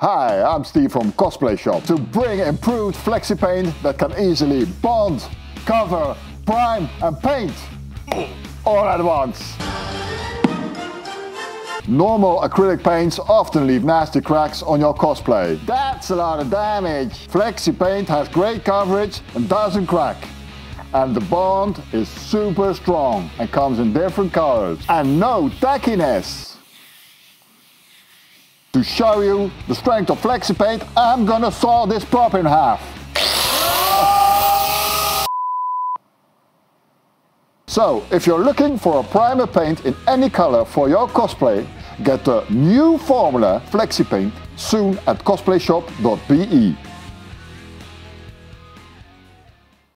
Hi, I'm Steve from Cosplay Shop to bring improved flexi paint that can easily bond, cover, prime and paint all at once. Normal acrylic paints often leave nasty cracks on your cosplay. That's a lot of damage. Flexi paint has great coverage and doesn't crack. And the bond is super strong and comes in different colors. And no tackiness. To show you the strength of flexi paint, I'm gonna saw this prop in half. So, if you're looking for a primer paint in any color for your cosplay, get the new formula Flexi Paint soon at cosplayshop.be.